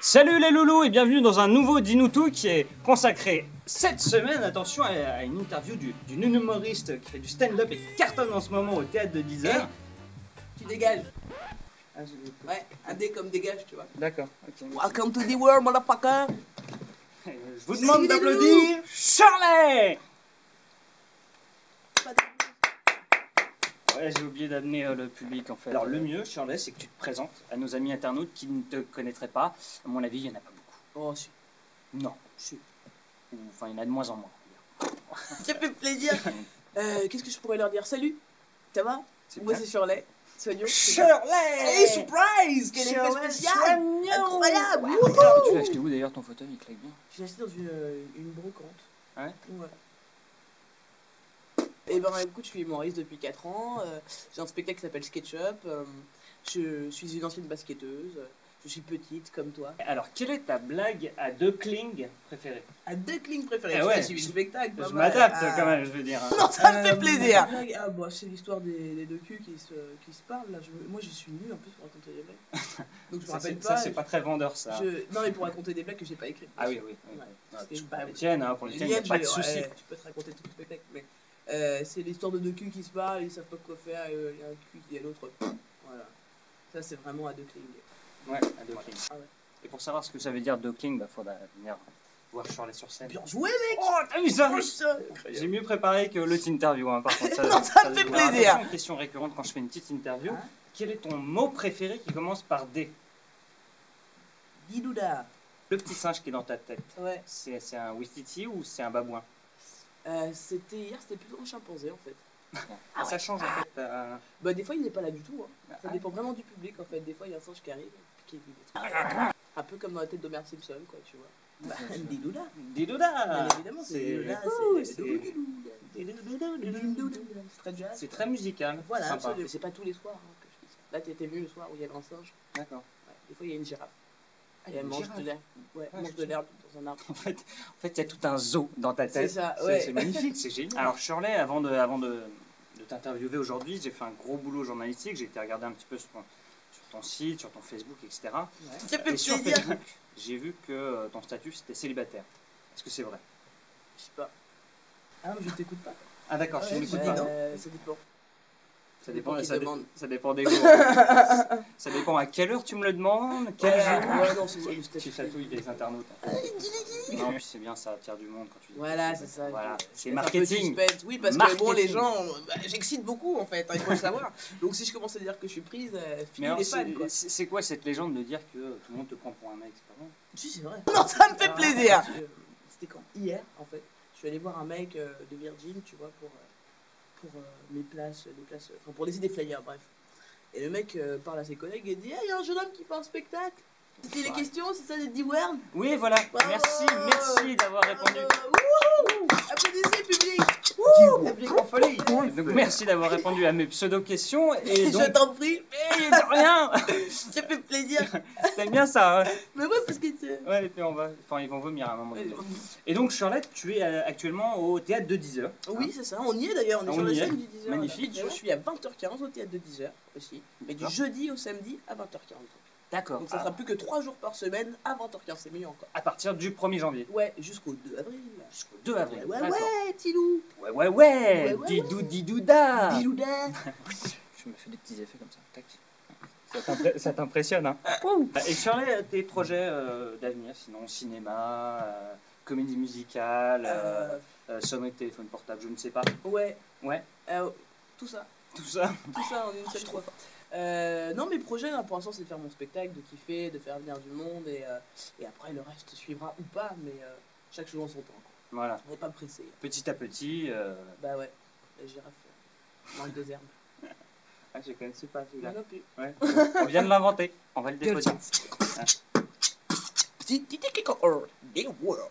Salut les loulous et bienvenue dans un nouveau Dis-nous tout qui est consacré cette semaine, attention, à, une interview du- d'une humoriste qui fait du stand-up et qui cartonne en ce moment au théâtre de 10 heures. Tu dégages. Ah, Ouais, un dé comme dégage, tu vois. D'accord. Welcome to the world, motherfucker. Je vous demande d'applaudir Charlet Ouais, j'ai oublié d'amener euh, le public en fait. Alors le mieux, Charlet, c'est que tu te présentes à nos amis internautes qui ne te connaîtraient pas. À mon avis, il n'y en a pas beaucoup. Oh, si. Non, si. Enfin, il y en a de moins en moins. Ça fait plaisir. Euh, Qu'est-ce que je pourrais leur dire? Salut, ça va? Moi, c'est Shirley. Soignons. Shirley Hey, surprise Quel effet Shirley spécial Incroyable Tu l'as acheté où d'ailleurs ton fauteuil? Il claque bien. J'ai acheté dans une, euh, une brocante. Ouais? Ouais. Et ben écoute, je suis humoriste depuis 4 ans. euh, J'ai un spectacle qui s'appelle SketchUp. euh, je suis une ancienne basketteuse. euh, Je suis petite comme toi. Alors, quelle est ta blague à deux cling préférée À deux clignes préférées. Eh Tu ouais. suivi le spectacle. Je m'adapte Ah. quand même, je veux dire. hein. Non, ça me Euh, fait plaisir. ma Ah bah c'est l'histoire des, des deux culs qui se, qui se parlent là. Je- moi je suis nul en plus pour raconter des blagues. Donc je me rappelle pas. ça, c'est pas très vendeur ça. je- Non mais pour raconter des blagues que j'ai pas écrites. Ah oui, oui. oui. Ouais. Non, C'était tu- pas- pour les tiennes, hein, pour les tiennes, il n'y a pas de souci. ouais, je peux te raconter tout le spectacle. Mais euh, c'est l'histoire de deux culs qui se parlent, ils savent pas quoi faire. euh, Il y a un cul qui dit à l'autre. Voilà. Ça c'est vraiment à deux clignes. Ouais, à deux cling. Ah ouais. Et pour savoir ce que ça veut dire deux cling, bah faudra venir voir Charlet sur scène. Bien joué mec. Oh, t'as vu ça ça. J'ai mieux préparé que l'autre interview, hein, par contre. Ça, Non, ça me fait plaisir. Une question récurrente quand je fais une petite interview. Hein Quel est ton mot préféré qui commence par D? Didouda. Le petit singe qui est dans ta tête. Ouais. C'est un Wistiti ou c'est un babouin? Euh, c'était hier, c'était plutôt un chimpanzé en fait. Ah Ça change en fait. euh, Bah des fois il n'est pas là du tout. Hein. Ça ah, dépend vraiment du public en fait. Des fois il y a un singe qui arrive, qui dit des trucs. Un peu comme dans la tête d'Homer Simpson quoi, tu vois. Bah, Didouda. Didouda Bien évidemment, c'est Didouda, cool, c'est très jazz. C'est très musical. Voilà, Sympa. absolument. c'est pas tous les soirs hein, que je fais ça. Là t'étais venu le soir où il y avait un singe. D'accord. Ouais. Des fois il y a une girafe. Ah, Et elle mange de l'herbe. Ouais, Ah, mange de l'herbe dans un arbre. En fait, en fait, il y a tout un zoo dans ta C'est tête. ça, C'est- ouais. C'est magnifique, c'est génial. Alors Shirley, avant de, avant de, de t'interviewer aujourd'hui, j'ai fait un gros boulot journalistique. J'ai été regarder un petit peu sur ton, sur ton site, sur ton Facebook, etc. Et sur plaisir. Facebook, j'ai vu que euh, ton statut c'était célibataire. Est-ce que c'est vrai? Je sais pas. Ah non, mais je t'écoute pas. Ah d'accord, je Ouais, n'écoute bah, pas. euh, Ça dépend. Ça dépend, ça, dé- demande. ça dépend des jours. ça dépend à quelle heure tu me le demandes, quel Voilà. jour. Ouais, non, c'est ouais, le statut. Tu chatouilles les internautes. Non, puis c'est bien, ça attire du monde quand tu dis. Voilà, c'est ça. Voilà, c'est un peu marketing. suspense. Oui, parce que bon, les Marketing. gens, bah, j'excite beaucoup en fait, hein, il faut le savoir. Donc si je commence à dire que je suis prise, euh, Mais fini alors, les fans c'est- quoi. c'est c'est quoi cette légende de dire que tout le monde te prend pour un mec C'est pas vrai? Si, c'est vrai. Non, ça me fait Ah, plaisir. Euh, C'était quand? Hier en fait. Je suis allé voir un mec euh, de Virgin, tu vois, pour, euh, pour euh, mes places, les places, enfin pour laisser des flyers, bref. Et le mec euh, parle à ses collègues et dit il y a un jeune homme qui fait un spectacle. C'était les questions, c'est ça, les 10 world Oui, voilà. Bravo Merci, merci d'avoir répondu. Wouhou Applaudissez, public Wouhou Public en folie Donc, merci d'avoir répondu à mes pseudo-questions. Et Je donc, t'en prie, Eh, de rien ça fait plaisir. T'aimes bien ça, hein Mais ouais, parce que tu... Ouais, et puis on va... Enfin, ils vont vomir à un moment donné. Et donc, Charlotte, tu es euh, actuellement au théâtre de 10 heures. Oui, c'est ça, on y est d'ailleurs, on est On sur la y est. scène du 10h. Magnifique. Je suis à 20h15 au théâtre de 10h aussi, mais du jeudi au samedi à 20h15. D'accord. Donc ça sera plus que 3 jours par semaine à 20h15, c'est mieux encore. À partir du 1er janvier Ouais, jusqu'au 2 avril. jusqu'au 2 avril. Ouais, ouais, ouais, petit loup. Ouais, ouais, ouais, Ouais, Didou, didouda Dilouda. Je me fais des petits effets comme ça. Tac. Ça t'impressionne, hein Et Shirley, tes projets euh, d'avenir, sinon cinéma, euh, comédie musicale, euh, Euh, euh, sonnerie de téléphone portable, je ne sais pas. ouais. Ouais. Tout ça. Tout ça. Tout ça en une seule fois. Euh, non, mes projets là, pour l'instant, c'est de faire mon spectacle, de kiffer, de faire venir du monde et, euh, et après le reste suivra ou pas, mais euh, chaque chose en son temps. Quoi. Voilà. On n'est pas pressé. Petit à petit. euh, Bah ouais, la girafe euh, manque des herbes. Ah, je connaissais pas celui-là. Moi non plus. Ouais. On vient de l'inventer. On va le déposer. Petit petit quelque chose, des world.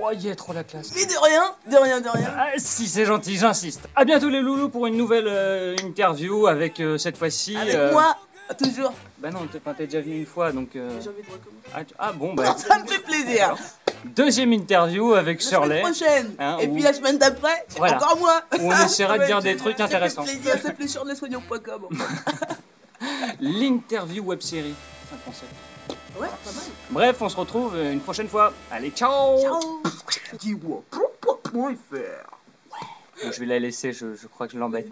Oh, il y a trop la classe. Mais de rien, de rien, de rien. Ah, si c'est gentil, j'insiste. À bientôt les loulous pour une nouvelle euh, interview avec euh, cette fois-ci. Avec euh, moi, toujours. Bah non, t'es t'es déjà venu une fois donc. euh, J'ai envie de. Ah, tu- ah, bon, bah. Ça me fait plaisir. Deuxième interview avec La Shirley. semaine prochaine. Hein, Et où- puis la semaine d'après, Voilà. encore moi. Où on essaiera de dire des trucs intéressants. Ça fait plaisir, s'appelait. L'interview web série. français. Ouais, pas mal. Bref, on se retrouve une prochaine fois. Allez, ciao Ciao Dis-moi, pourquoi.fr Bon, Je vais la laisser, je, je crois que je l'embête.